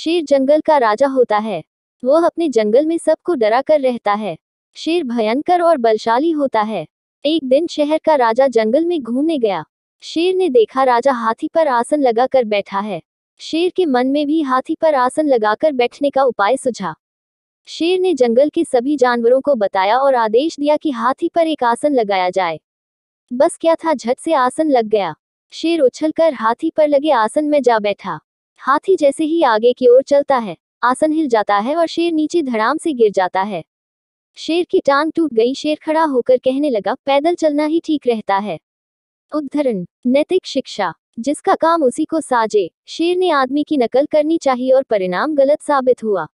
शेर जंगल का राजा होता है। वह अपने जंगल में सबको डरा कर रहता है। शेर भयंकर और बलशाली होता है। एक दिन शहर का राजा जंगल में घूमने गया। शेर ने देखा राजा हाथी पर आसन लगाकर बैठा है। शेर के मन में भी हाथी पर आसन लगाकर बैठने का उपाय सुझा। शेर ने जंगल के सभी जानवरों को बताया और आदेश दिया कि हाथी पर एक आसन लगाया जाए। बस क्या था? झट से आसन लग गया। शेर उछलकर हाथी पर लगे आसन में जा बैठा। हाथी जैसे ही आगे की ओर चलता है, आसन हिल जाता है और शेर नीचे धड़ाम से गिर जाता है। शेर की टांग टूट गई, शेर खड़ा होकर कहने लगा, पैदल चलना ही ठीक रहता है। उद्धरण, नैतिक शिक्षा, जिसका काम उसी को साजे। शेर ने आदमी की नकल करनी चाहिए और परिणाम गलत साबित हुआ।